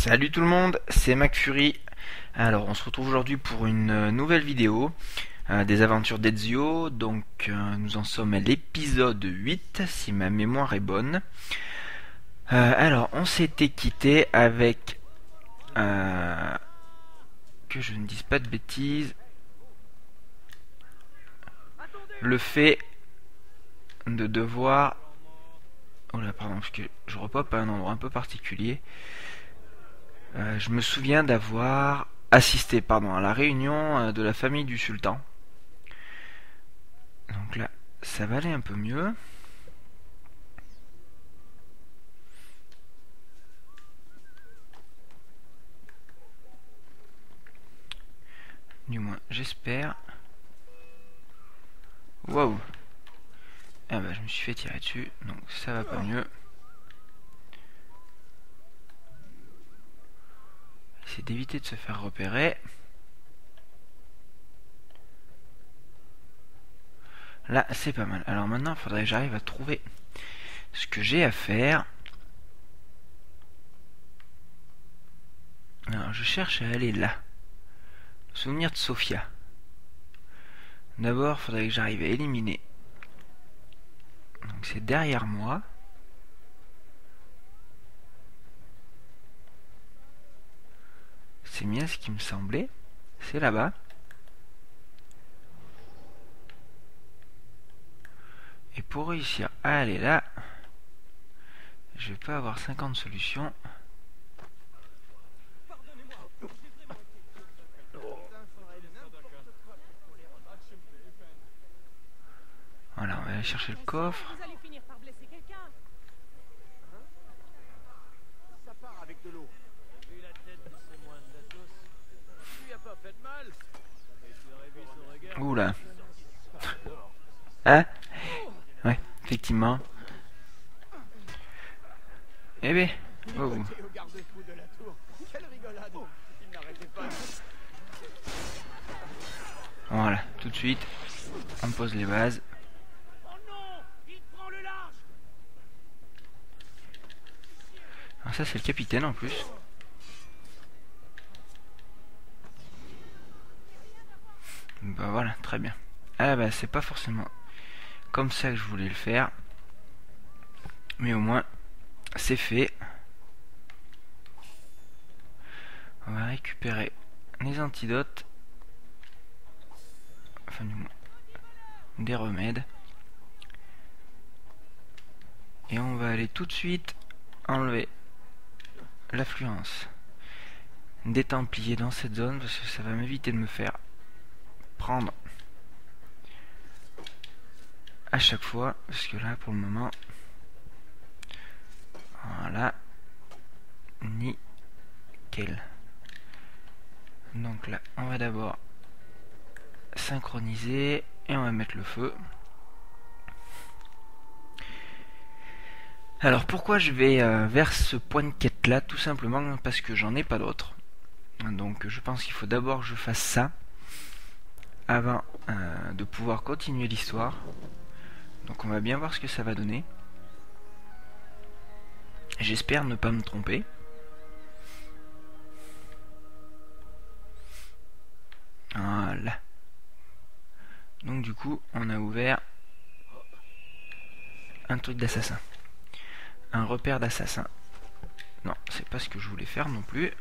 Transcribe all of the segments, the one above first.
Salut tout le monde, c'est MacFury. Alors on se retrouve aujourd'hui pour une euh, nouvelle vidéo euh, des aventures d'Ezio. Donc euh, nous en sommes à l'épisode 8 si ma mémoire est bonne. Alors on s'était quitté avec que je ne dise pas de bêtises. Le fait de devoir Oh là, pardon, parce que je repop à un endroit un peu particulier. Euh, je me souviens d'avoir assisté pardon, à la réunion euh, de la famille du sultan. Donc là, ça va aller un peu mieux. Du moins, j'espère. Wow. Ah bah, je me suis fait tirer dessus, donc ça va pas mieux. C'est d'éviter de se faire repérer. Là, c'est pas mal. Alors maintenant, il faudrait que j'arrive à trouver ce que j'ai à faire. Alors, je cherche à aller là. Souvenir de Sophia. D'abord, il faudrait que j'arrive à éliminer. Donc c'est derrière moi. C'est bien ce qui me semblait. C'est là-bas. Et pour réussir à aller là, je vais pas avoir 50 solutions. Voilà, on va aller chercher le coffre. Vous allez finir par blesser quelqu'un. Ça part avec de l'eau. Vu la tête de ce moine d'Athos, ça lui a pas fait de mal. Et tu aurais vu son regard. Oula. Hein? Ouais, effectivement. Eh ben, oh. Voilà, tout de suite, on pose les bases. Alors ça c'est le capitaine en plus. Bah voilà, très bien. Ah bah c'est pas forcément comme ça que je voulais le faire. Mais au moins c'est fait. On va récupérer les antidotes. Enfin du moins des remèdes. Et on va aller tout de suite enlever l'affluence des Templiers dans cette zone parce que ça va m'éviter de me faire prendre à chaque fois parce que là pour le moment voilà nickel. Donc là on va d'abord synchroniser et on va mettre le feu. Alors pourquoi je vais euh, vers ce point de quête là Tout simplement parce que j'en ai pas d'autre. Donc je pense qu'il faut d'abord que je fasse ça avant euh, de pouvoir continuer l'histoire. Donc on va bien voir ce que ça va donner. J'espère ne pas me tromper. Voilà. Donc du coup on a ouvert un truc d'assassin un repère d'assassin. Non, c'est pas ce que je voulais faire non plus.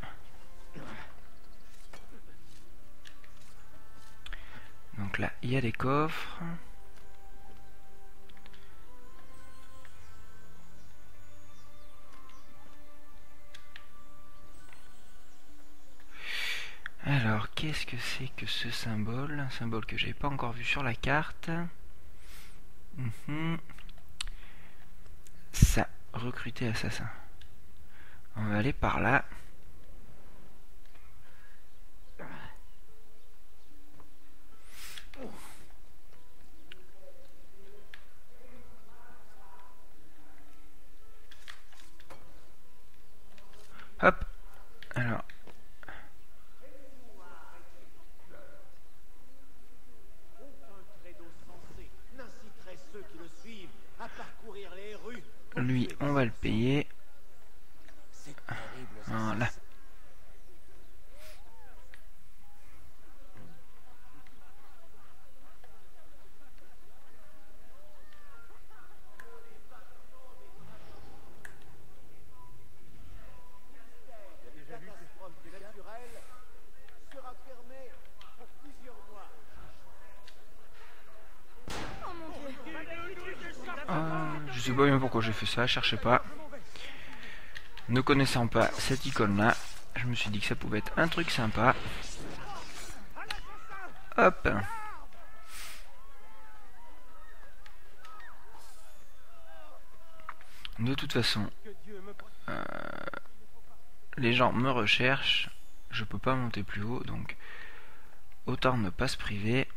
Donc là, il y a des coffres. Alors, qu'est-ce que c'est que ce symbole? Un symbole que j'avais pas encore vu sur la carte. Mhm. Ça recruter assassin. On va aller par là. Hop. Alors. Aucun credo sensé n'inciterait ceux qui le suivent à parcourir les rues. Lui, on va le payer. Voilà. sais pas bien pourquoi j'ai ça, cherchez pas. Ne connaissant pas cette icône là, je me suis dit que ça pouvait être un truc sympa. Hop. De toute façon, euh, les gens me recherchent, je peux pas monter plus haut, donc autant ne pas se priver.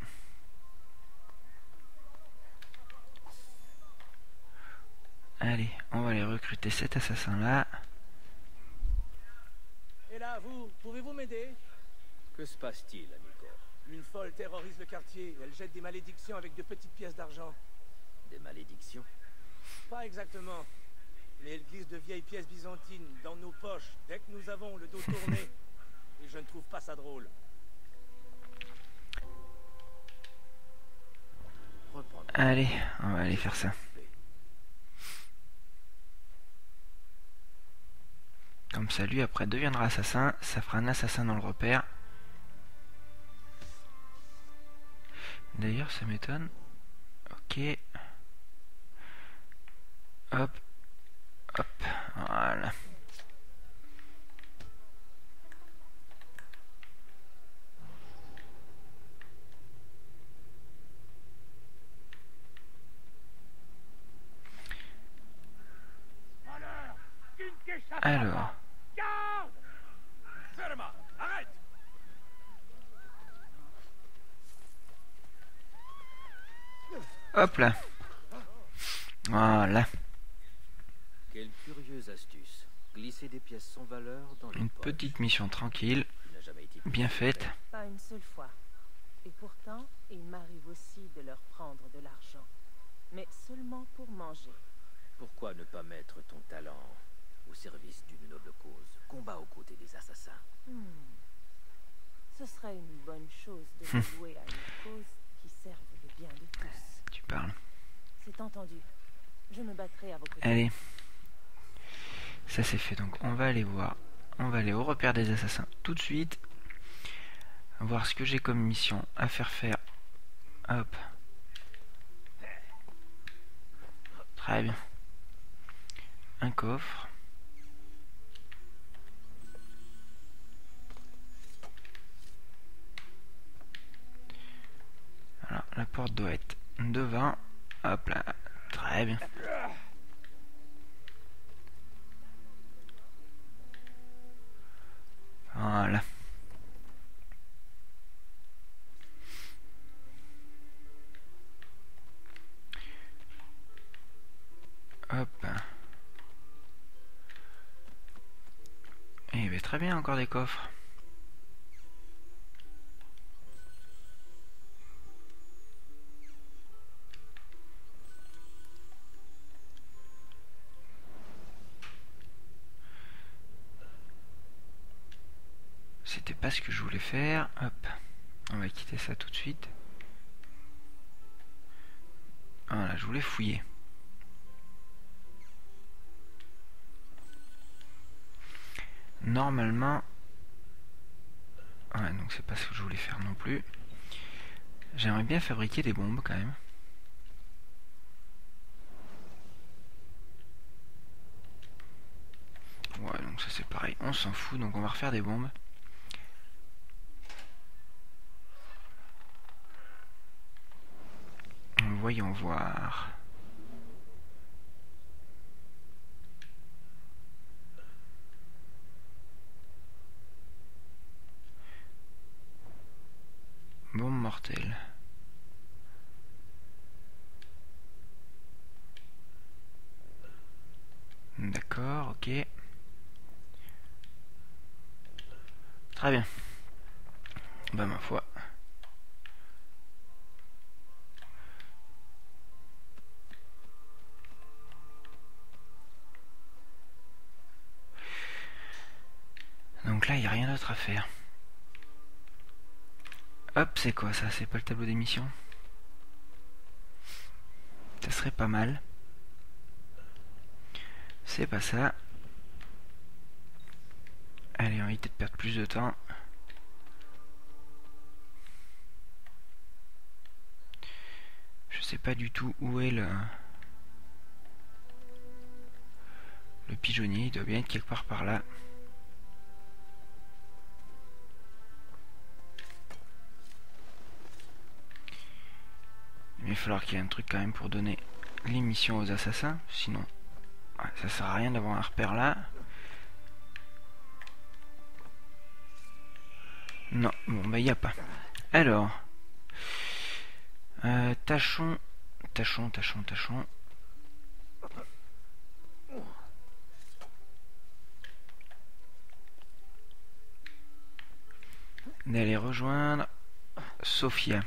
Allez, on va aller recruter cet assassin là. Et là, vous, pouvez-vous m'aider? Que se passe-t-il, amico? Une folle terrorise le quartier. Elle jette des malédictions avec de petites pièces d'argent. Des malédictions? Pas exactement. Mais elle glisse de vieilles pièces byzantines dans nos poches dès que nous avons le dos tourné. Et je ne trouve pas ça drôle. Allez, on va aller faire ça. Comme ça, lui après deviendra assassin, ça fera un assassin dans le repère. D'ailleurs, ça m'étonne. Ok. Hop. Hop. Voilà. Alors. Hop là. Voilà. Quelle curieuse astuce. Glisser des pièces sans valeur dans Une petite mission tranquille, bien faite. Pas une seule fois. Et pourtant, il m'arrive aussi de leur prendre de l'argent. Mais seulement pour manger. Pourquoi ne pas mettre ton talent au service d'une noble cause? Combat aux côtés des assassins. Hmm. Ce serait une bonne chose de jouer à une cause qui serve le bien de tous. C'est entendu. Je me battrai à vos côtés. Allez. Ça c'est fait. Donc on va aller voir. On va aller au repère des assassins tout de suite. Voir ce que j'ai comme mission à faire faire. Hop. Très bien. Un coffre. Alors la porte doit être devant. Hop là. Très bien. Voilà. Hop. Eh ben, très bien, encore des coffres. Ce que je voulais faire. Hop. On va quitter ça tout de suite. Voilà, je voulais fouiller. Normalement... Donc c'est pas ce que je voulais faire non plus. J'aimerais bien fabriquer des bombes quand même. Ouais, donc ça c'est pareil. On s'en fout, donc on va refaire des bombes. Voyons voir. Bombe mortelle. D'accord, ok. Très bien. Bah ma foi. À faire. Hop, c'est quoi ça? C'est pas le tableau d'émission? Ça serait pas mal. C'est pas ça. Allez, on va éviter de perdre plus de temps. Je sais pas du tout où est le... pigeonnier, il doit bien être quelque part par là. Va falloir qu'il y ait un truc quand même pour donner les missions aux assassins, sinon ça sert à rien d'avoir un repère là. Non, bon bah il a pas. Alors, euh, tâchons, tâchons, tâchons, tâchons. D'aller rejoindre Sophia.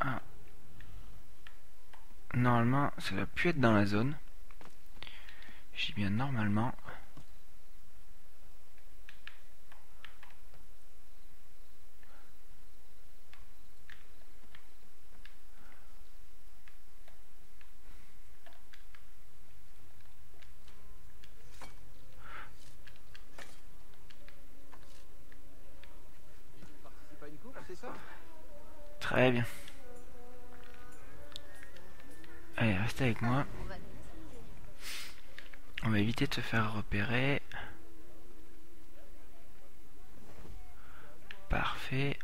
Ah. Normalement, ça doit plus être dans la zone. Dis bien normalement. Très bien. Avec moi. On va éviter de se faire repérer. Parfait.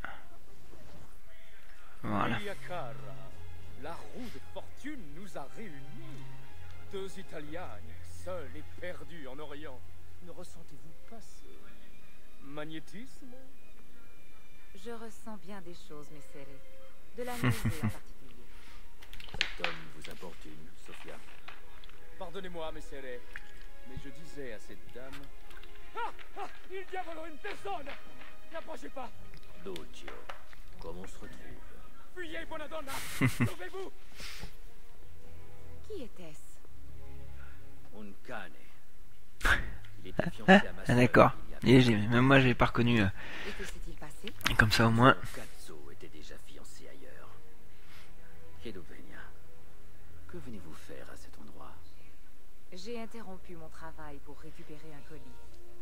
Voilà. La roue de fortune nous a réunis. Deux Italianes, seuls et perdus en Orient. Ne ressentez-vous pas ce magnétisme? Je ressens bien des choses, mes serrés. De la nausée en particulier. Cet homme vous importune, Sophia. Pardonnez-moi, mes serrés, mais je disais à cette dame... Ah Ah Il diavolo une personne N'approchez pas Lucio, comment on se retrouve? Fuyez, Bonadonna Sauvez-vous Qui était-ce? Un cane. Il était fiancé à ma Ah, d'accord. Même moi, j'ai pas reconnu. euh, Et que s'est-il passé? Comme ça, au moins. Cazzo était déjà fiancé ailleurs. Kedovenia, que venez-vous faire à cet endroit? J'ai interrompu mon travail pour récupérer un colis.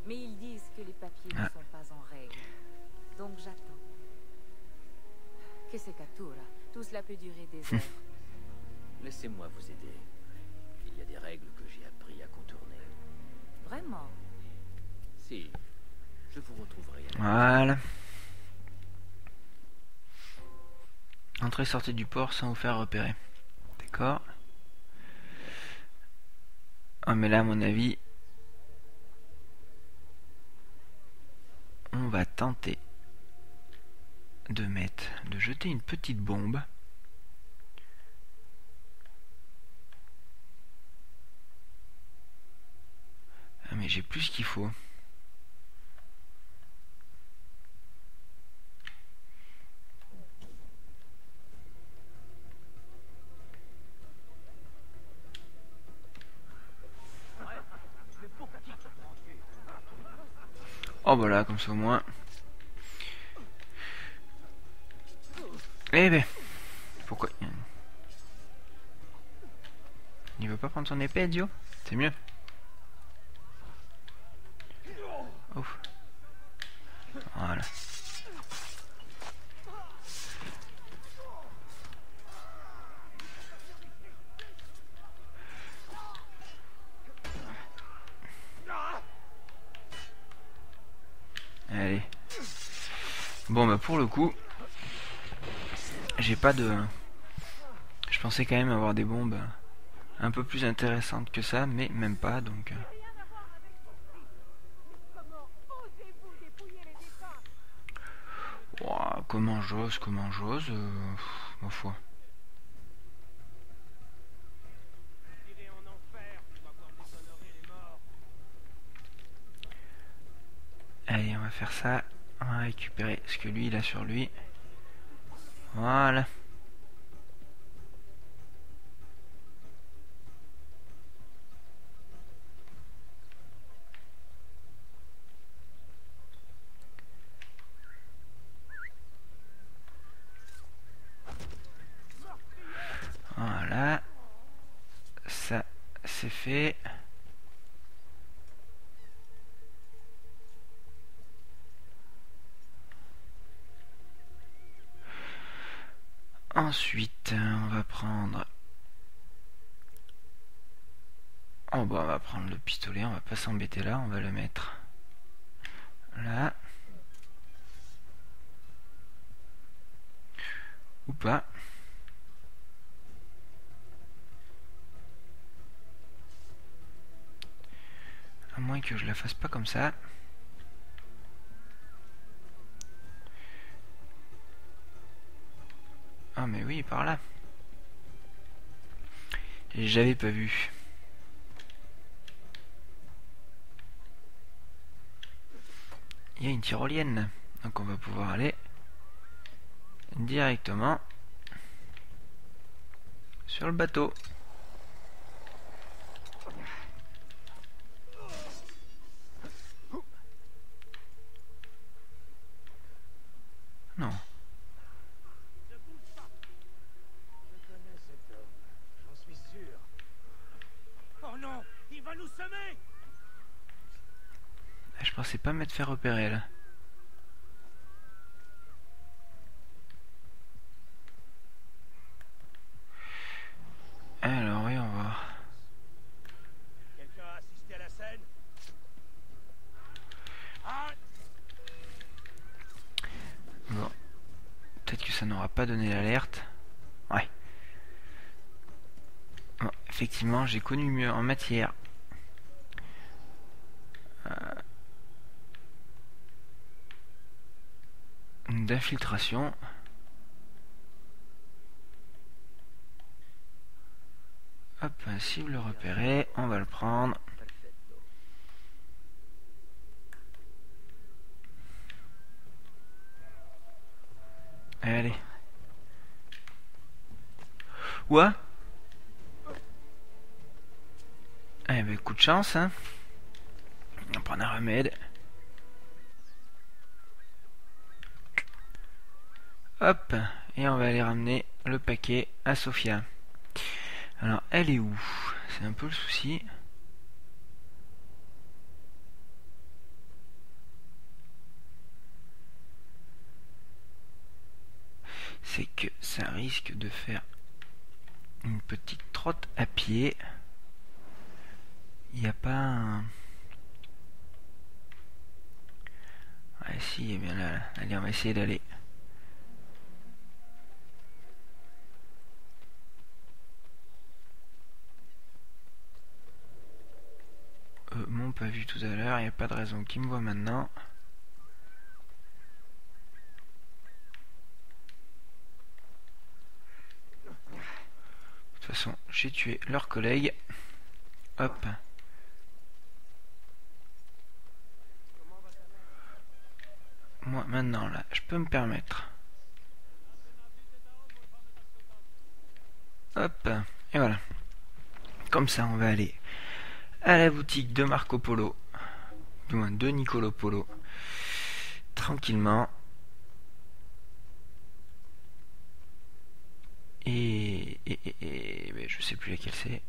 Mais ils disent que les papiers Ah. ne sont pas en règle. Donc j'attends. Que c'est Catura Tout cela peut durer des heures. Laissez-moi vous aider. Il y a des règles que j'ai appris à contourner. Vraiment? Si, je vous retrouverai à Voilà. Entrée sortie du port sans vous faire repérer. D'accord. Ah mais là à mon avis on va tenter de mettre de jeter une petite bombe. Ah mais j'ai plus qu'il faut. Oh bah là, comme ça au moins. Eh ben, pourquoi? Il veut pas prendre son épée, Dio? C'est mieux. Ouf. Voilà. Allez. Bon bah pour le coup, j'ai pas de... Je pensais quand même avoir des bombes un peu plus intéressantes que ça, mais même pas, donc... euh. Comment j'ose, comment j'ose, euh, ma foi. Allez, on va faire ça. On va récupérer ce que lui il a sur lui. Voilà. Voilà. Ça, c'est fait. Ensuite, euh, on va prendre... Oh bah on va prendre le pistolet, on va pas s'embêter là, on va le mettre là. Ou pas. À moins que je la fasse pas comme ça. Ah mais oui, par là. J'avais pas vu. Il y a une tyrolienne. Donc on va pouvoir aller directement sur le bateau. Non. Ne bouge pas Je connais cet homme, j'en suis sûr. Oh non Il va nous semer Ah, Je pensais pas m'être fait repérer là. Alors, oui, on va voir. Quelqu'un a assisté à la scène? Bon. Peut-être que ça n'aura pas donné l'alerte. Ouais. Bon, effectivement, j'ai connu mieux en matière. euh, D'infiltration. Hop, cible repérée, on va le prendre. Allez. Ouah Eh ben, coup de chance, hein. On va prendre un remède. Hop, et on va aller ramener le paquet à Sophia. Alors, elle est où? C'est un peu le souci. C'est que ça risque de faire une petite trotte à pied. Il n'y a pas un... Ouais, si, bien là. Allez, on va essayer d'aller. Pas vu tout à l'heure, il n'y a pas de raison qu'ils me voient maintenant. De toute façon, j'ai tué leur collègue. Hop. Moi, maintenant, là, je peux me permettre. Hop. Et voilà. Comme ça, on va aller à la boutique de Marco Polo. Du moins, de Nicolo Polo. Tranquillement. Et, et, et, mais je sais plus laquelle c'est.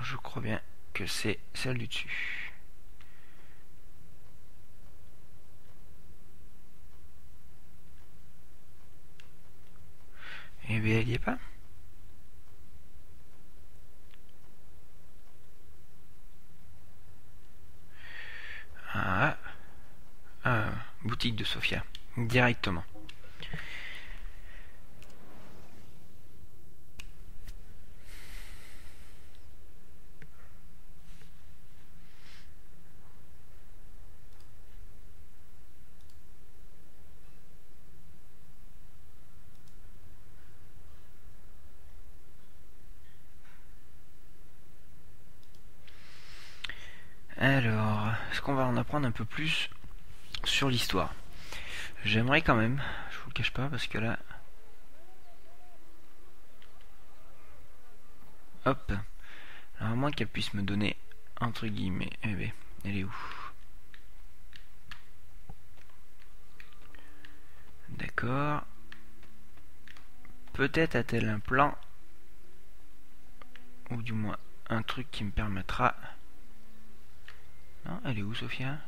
Je crois bien que c'est celle du dessus. Et bien elle y est pas? Ah, ah, de Sofia, directement. Alors, est-ce qu'on va en apprendre un peu plus sur l'histoire. J'aimerais quand même, je vous le cache pas, parce que là... Hop Alors à moins qu'elle puisse me donner, entre guillemets... Eh ben, elle est où? D'accord. Peut-être a-t-elle un plan, ou du moins un truc qui me permettra... Non, elle est où, Sophia?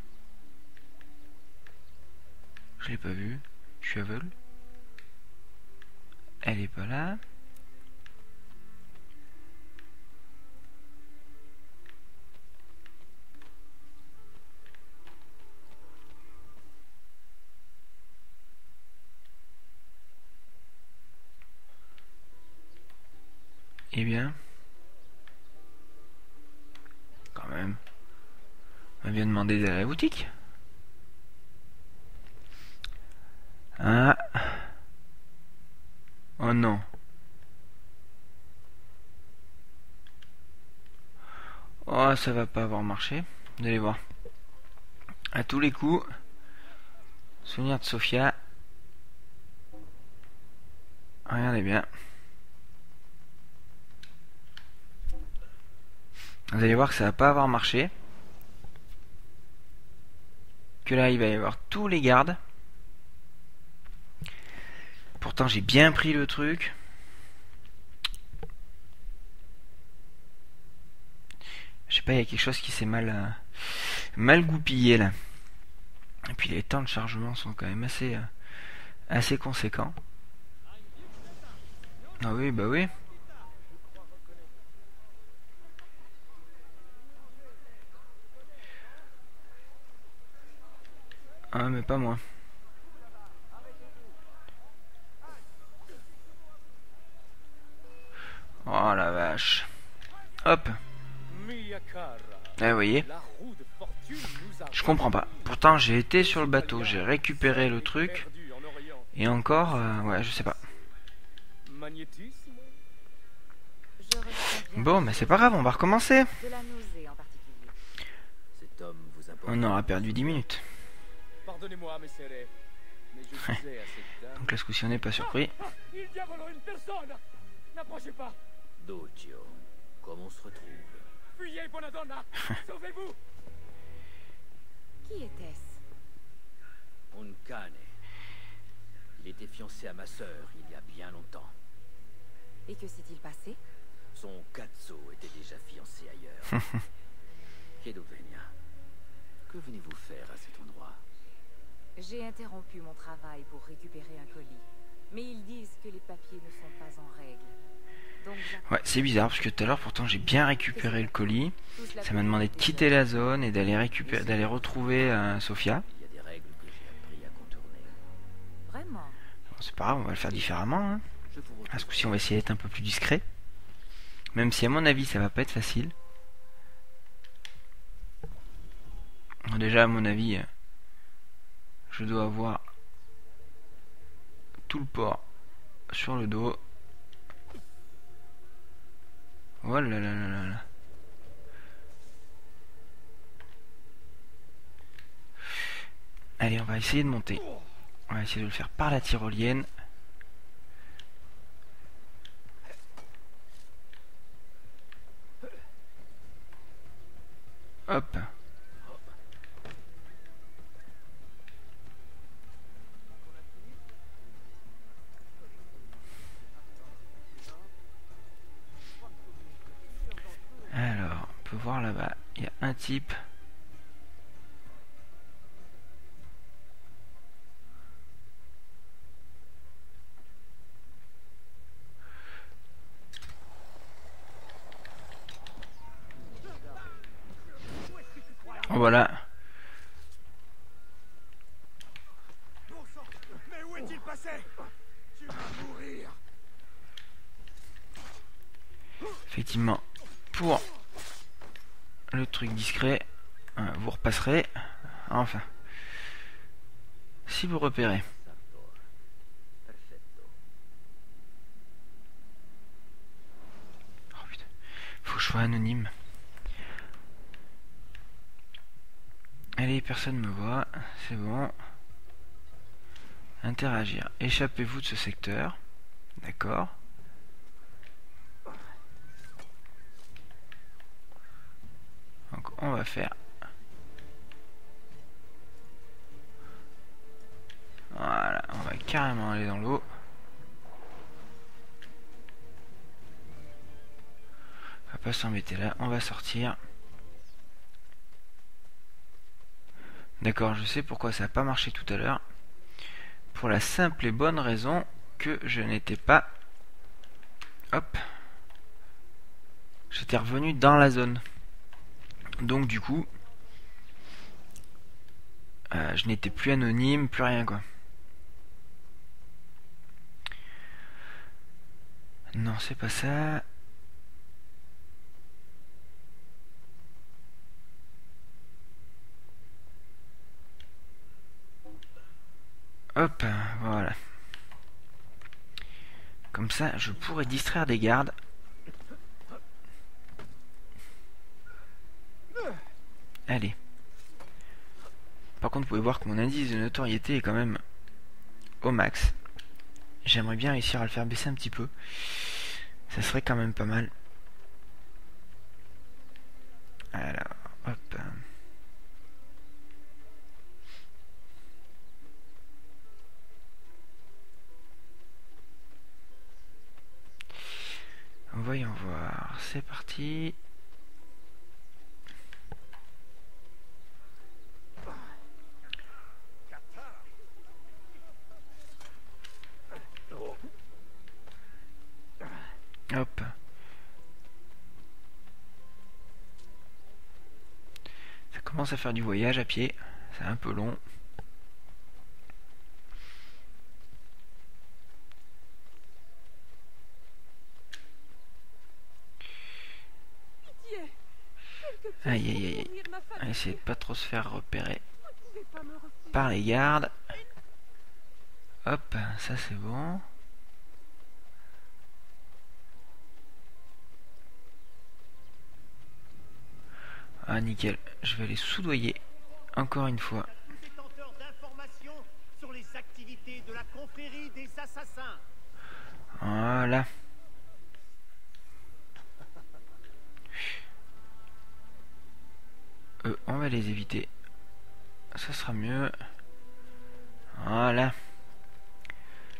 Je l'ai pas vu. Je suis. Elle est pas là. Eh bien, quand même, on vient demander à la boutique. Oh, ça va pas avoir marché. Vous allez voir. À tous les coups. Souvenir de Sofia. Regardez bien. Vous allez voir que ça va pas avoir marché. Que là, il va y avoir tous les gardes. Pourtant, j'ai bien pris le truc. Sais pas, il y a quelque chose qui s'est mal, euh, mal goupillé là. Et puis les temps de chargement sont quand même assez, euh, assez conséquents. Ah oui, bah oui. Ah mais pas moi. Oh la vache. Hop. Eh, vous voyez. Je comprends pas. Pourtant, j'ai été sur le bateau, j'ai récupéré le truc. Et encore, euh, ouais, je sais pas. Bon, mais c'est pas grave, on va recommencer. On aura perdu 10 minutes. Donc là, ce coup-ci, on n'est pas surpris. Ah, il diavolo une personne N'approchez pas comment on se retrouve? Fuyez, Bonadonna Sauvez-vous Qui était-ce? Unkane. Il était fiancé à ma sœur il y a bien longtemps. Et que s'est-il passé? Son Katso était déjà fiancé ailleurs. Kedovenia, que venez-vous faire à cet endroit? J'ai interrompu mon travail pour récupérer un colis. Mais ils disent que les papiers ne sont pas en règle. Ouais, c'est bizarre, parce que tout à l'heure, pourtant, j'ai bien récupéré le colis. Ça m'a demandé de quitter la zone et d'aller récupérer, d'aller retrouver euh, Sophia. Il y a des règles que j'ai appris à contourner. Vraiment Bon, c'est pas grave, on va le faire différemment. Hein. À ce coup-ci, on va essayer d'être un peu plus discret. Même si, à mon avis, ça va pas être facile. Déjà, à mon avis, euh, je dois avoir tout le port sur le dos. Oh là là là là là. Allez, on va essayer de monter. On va essayer de le faire par la tyrolienne. Hop. Alors, on peut voir là-bas, il y a un type. Voilà. Mais où est-il passé Tu vas mourir Effectivement, pour le truc euh, vous repasserez. Enfin, si vous repérez. Oh putain, faut anonyme. Allez, personne me voit, c'est bon. Interagir. Échappez-vous de ce secteur. D'accord. Donc on va faire. Voilà, on va carrément aller dans l'eau. On va pas s'embêter là, on va sortir. D'accord, je sais pourquoi ça n'a pas marché tout à l'heure. Pour la simple et bonne raison que je n'étais pas... Hop. J'étais revenu dans la zone. Donc du coup, euh, je n'étais plus anonyme, plus rien quoi. Non, c'est pas ça. Hop, voilà. Comme ça, je pourrais distraire des gardes Allez. Par contre, vous pouvez voir que mon indice de notoriété est quand même au max. J'aimerais bien réussir à le faire baisser un petit peu. Ça serait quand même pas mal. Alors, hop. Voyons voir, c'est parti. Hop. Ça à faire du voyage à pied. C'est un peu long. Aïe, aïe, aïe, On va essayer de pas trop se faire repérer par les gardes. Hop, ça c'est bon. Ah nickel, je vais les soudoyer encore une fois. détenteur d'informations sur les activités de la confrérie des assassins. Voilà. Eux, on va les éviter. Ça sera mieux. Voilà.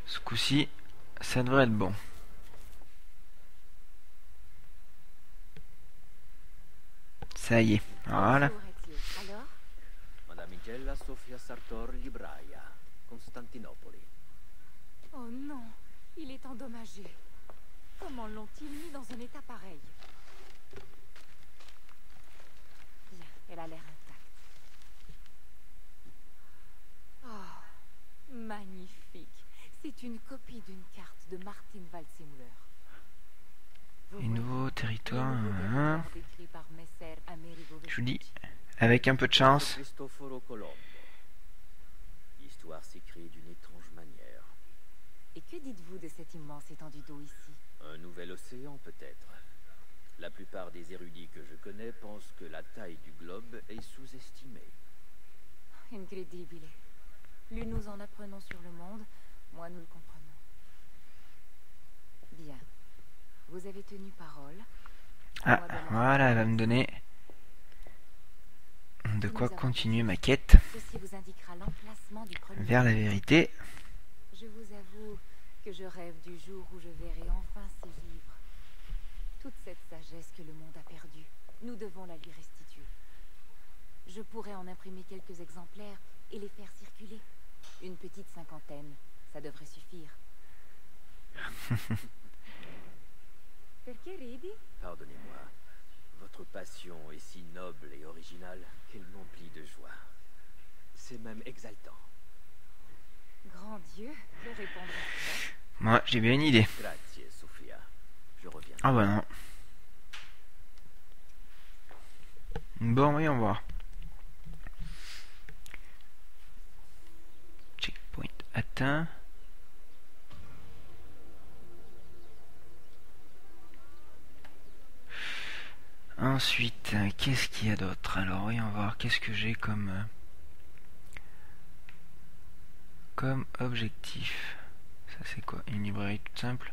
Ce coup-ci, ça devrait être bon. Voilà. Alors Madamigella Sofia Sartor Libraia, Costantinopoli. Oh non, il est endommagé. Comment l'ont-ils mis dans un état pareil? Bien, elle a l'air intacte. Oh, magnifique. C'est une copie d'une carte de Martin Waldseemüller. Les nouveaux territoires. hein. Je vous dis, avec un peu de chance. L'histoire s'écrit d'une étrange manière. Et que dites-vous de cette immense étendue d'eau ici? Un nouvel océan peut-être. La plupart des érudits que je connais pensent que la taille du globe est sous-estimée. Incredibile. Plus nous en apprenons sur le monde, moins nous le comprenons. Bien. Vous avez tenu parole. Ah, voilà, elle va me donner de quoi continuer ma quête vers la vérité. Je vous avoue que je rêve du jour où je verrai enfin ces livres. Toute cette sagesse que le monde a perdue, nous devons la lui restituer. Je pourrais en imprimer quelques exemplaires et les faire circuler. Une petite cinquantaine, ça devrait suffire. Perché ridi? Pardonnez-moi. Votre passion est si noble et originale qu'elle m'emplit de joie. C'est même exaltant. Grand Dieu, que répondre Moi, j'ai bien une idée. Grazie, Sofia. Je reviens. Ah bah non. Bon, voyons voir. Checkpoint atteint. Ensuite, qu'est-ce qu'il y a d'autre? Alors, voyons voir, qu'est-ce que j'ai comme... euh, comme objectif? Ça c'est quoi? Une librairie toute simple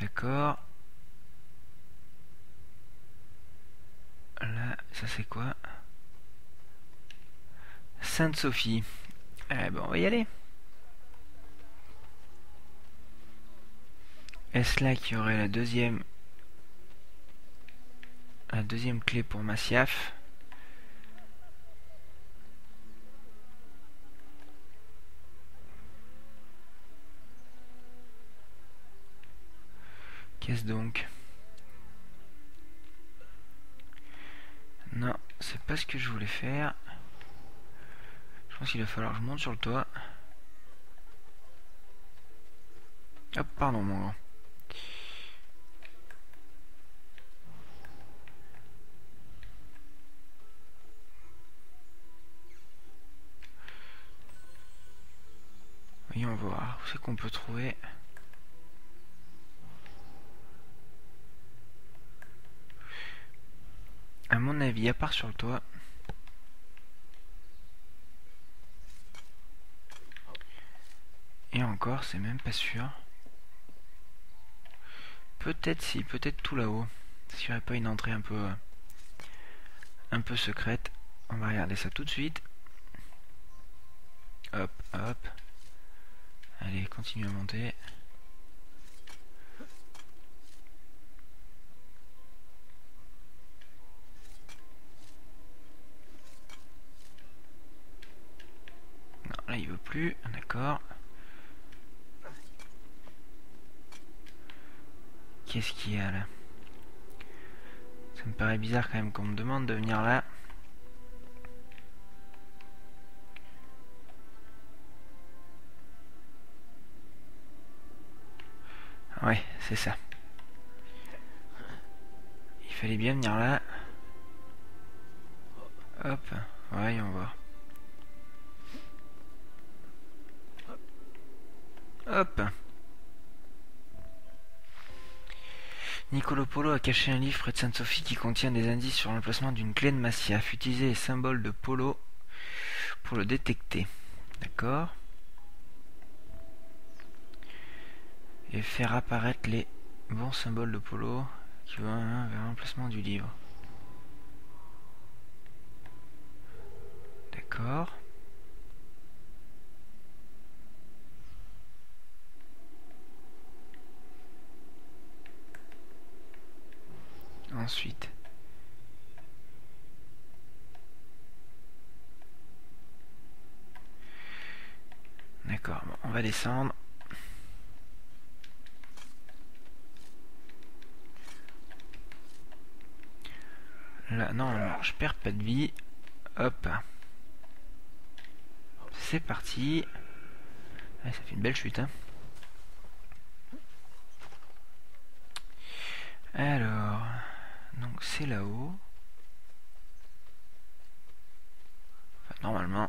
D'accord. Là, ça c'est quoi? Sainte-Sophie. Eh ben, on va y aller. Est-ce là qu'il y aurait la deuxième la deuxième clé pour Massiaf Qu'est-ce donc? Non, c'est pas ce que je voulais faire. Je pense qu'il va falloir que je monte sur le toit. Hop, pardon mon grand. C'est qu'on peut trouver À mon avis, à part sur le toit. Et encore, c'est même pas sûr. Peut-être si, peut-être tout là-haut. S'il n'y aurait pas une entrée un peu un peu secrète. On va regarder ça tout de suite. Hop, hop. Allez, continue à monter. Non, là il veut plus, d'accord. Qu'est-ce qu'il y a là? Ça me paraît bizarre quand même qu'on me demande de venir là. C'est ça. Il fallait bien venir là. Hop, voyons voir. Hop. Nicolo Polo a caché un livre près de Sainte-Sophie qui contient des indices sur l'emplacement d'une clé de Massiaf. Utilisez les symboles de Polo pour le détecter. D'accord Et faire apparaître les bons symboles de Polo qui vont vers l'emplacement du livre. D'accord. Ensuite. D'accord, bon, on va descendre. Là, non, je perds pas de vie. Hop. C'est parti. ça fait une belle chute. Hein. Alors, donc c'est là-haut. Enfin, normalement.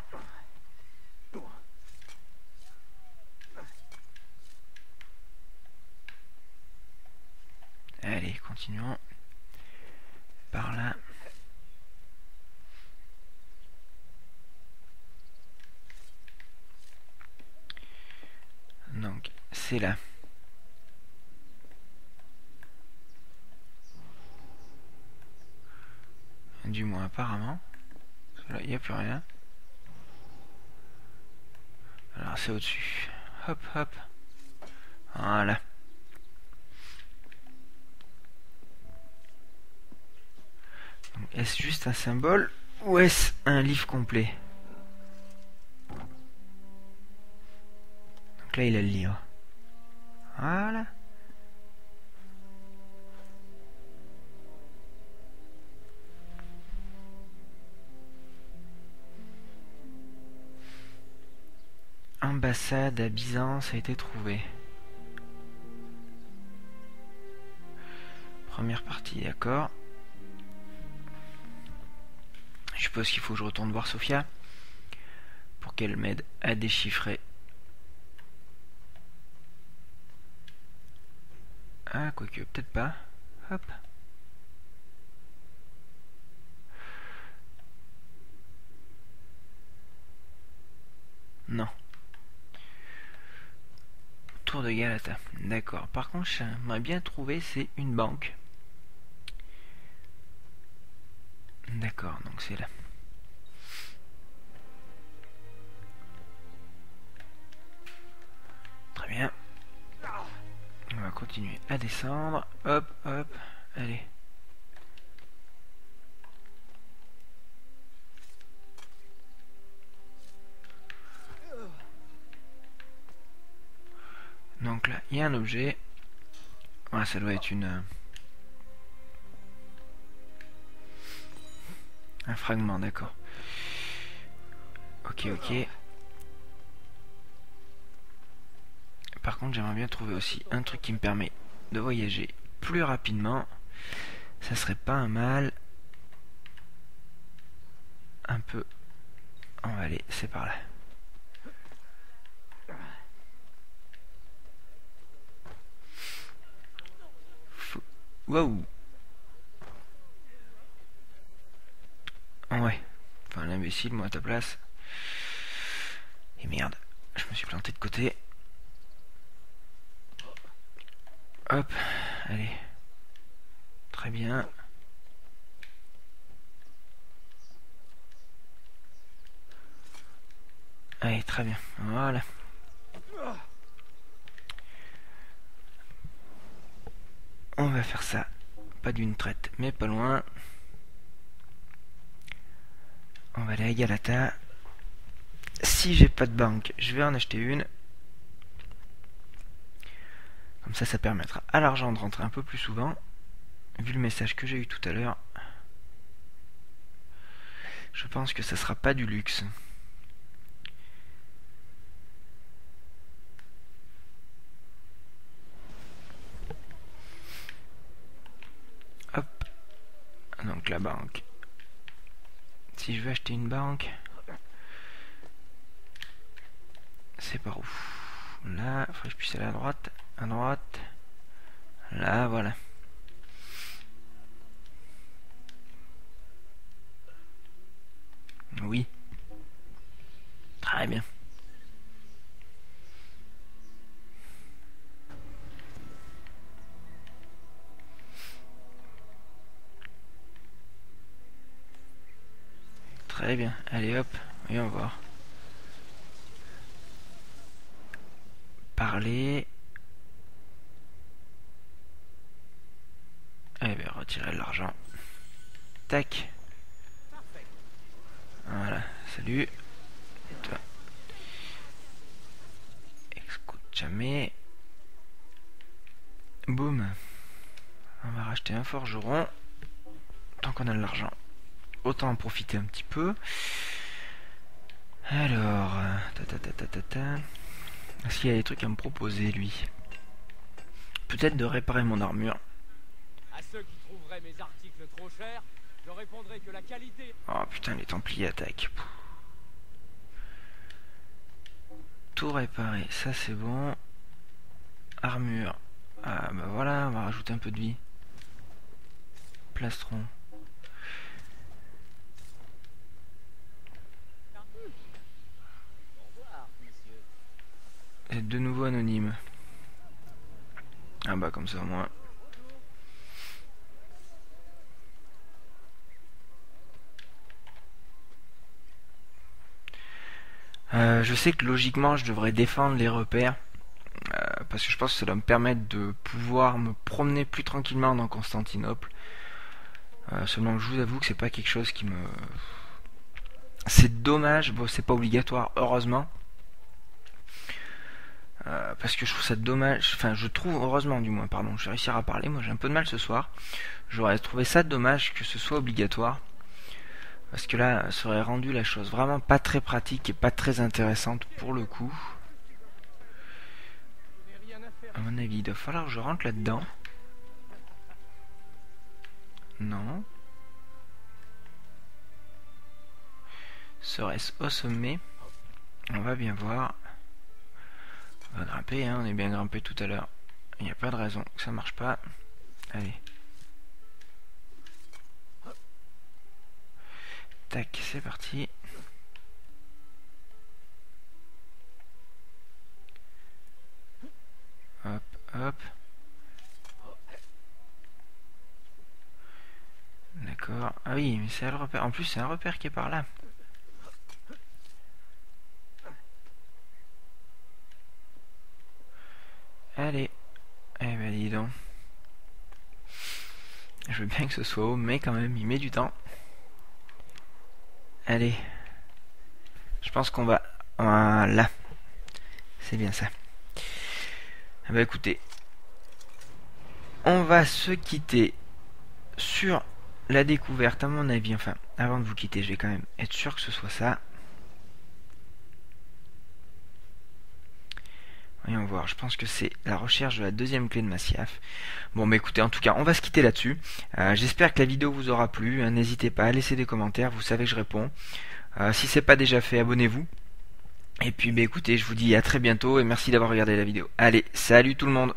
Allez, continuons. Par là. C'est là. Du moins, apparemment. Là, il n'y a plus rien. Alors, c'est au-dessus. Hop, hop. Voilà. Est-ce juste un symbole ou est-ce un livre complet? Donc là, il a le livre. Voilà. Ambassade à Byzance a été trouvée. Première partie, d'accord. Je suppose qu'il faut que je retourne voir Sophia pour qu'elle m'aide à déchiffrer. Ah, quoique, peut-être pas. Hop. Non. Tour de Galata. D'accord. Par contre, j'aimerais bien trouver, c'est une banque. D'accord, donc c'est là. Très bien. On va continuer à descendre. Hop, hop. Allez. Donc là, il y a un objet. Ouais, ça doit être une... Un fragment, d'accord. Ok, ok. Par contre, j'aimerais bien trouver aussi un truc qui me permet de voyager plus rapidement. Ça serait pas un mal. Un peu. On va aller, c'est par là. Waouh Ouais. Enfin, l'imbécile, moi, à ta place. Et merde, je me suis planté de côté. Hop, allez. Très bien. Allez, très bien. Voilà. On va faire ça. Pas d'une traite, mais pas loin. On va aller à Galata. Si j'ai pas de banque, je vais en acheter une. Comme ça, ça permettra à l'argent de rentrer un peu plus souvent. Vu le message que j'ai eu tout à l'heure. Je pense que ça sera pas du luxe. Hop. Donc la banque. Si je veux acheter une banque, c'est par où? Là, il faudrait que je puisse aller à droite, à droite. Là, voilà. Oui. Très bien. Très bien. Allez hop, voyons voir. Parler. Eh bien, retirer l'argent. Tac. Voilà, salut. Et toi? Escúchame. Boum. On va racheter un forgeron. Tant qu'on a de l'argent. Autant en profiter un petit peu. Alors, ta ta ta ta ta. Est-ce qu'il y a des trucs à me proposer, lui? Peut-être de réparer mon armure. À ceux qui trouveraient mes articles trop chers, je répondrai que la qualité. Oh putain, les Templiers attaquent. Tout réparer, ça c'est bon. Armure. Ah bah voilà, on va rajouter un peu de vie. Plastron. Et de nouveau anonyme. Ah bah comme ça au moins. Euh, je sais que logiquement je devrais défendre les repères. euh, parce que je pense que ça doit me permettre de pouvoir me promener plus tranquillement dans Constantinople. Euh, seulement je vous avoue que c'est pas quelque chose qui me... C'est dommage, bon c'est pas obligatoire, heureusement. Euh, parce que je trouve ça dommage, enfin je trouve, heureusement du moins, pardon, je vais réussir à parler, moi j'ai un peu de mal ce soir. J'aurais trouvé ça dommage que ce soit obligatoire. Parce que là, ça aurait rendu la chose vraiment pas très pratique et pas très intéressante pour le coup. À mon avis, il doit falloir que je rentre là-dedans. Non. Serait-ce au sommet? On va bien voir. On va grimper, hein, on est bien grimpé tout à l'heure. Il n'y a pas de raison que ça marche pas. Allez. Tac, c'est parti. Hop, hop. D'accord. Ah oui, mais c'est le repère. En plus, c'est un repère qui est par là. Allez. Eh ben dis donc. Je veux bien que ce soit haut, mais quand même, il met du temps. Allez. Je pense qu'on va... Voilà. C'est bien ça. Ah bah écoutez. On va se quitter sur la découverte, à mon avis. Enfin, avant de vous quitter, je vais quand même être sûr que ce soit ça. Voyons voir, je pense que c'est la recherche de la deuxième clé de Massiaf. Bon, bah écoutez, en tout cas, on va se quitter là-dessus. Euh, J'espère que la vidéo vous aura plu. Euh, N'hésitez pas à laisser des commentaires, vous savez que je réponds. Euh, si c'est pas déjà fait, abonnez-vous. Et puis, bah écoutez, je vous dis à très bientôt et merci d'avoir regardé la vidéo. Allez, salut tout le monde